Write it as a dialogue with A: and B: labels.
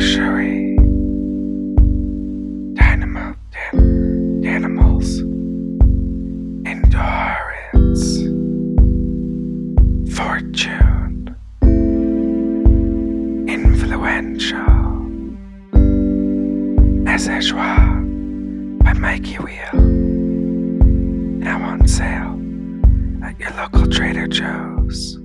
A: luxury. Dynamo, dan- animals, endurance, fortune, influential, as a joie by Mikey Wheel. Now on sale at your local Trader Joe's.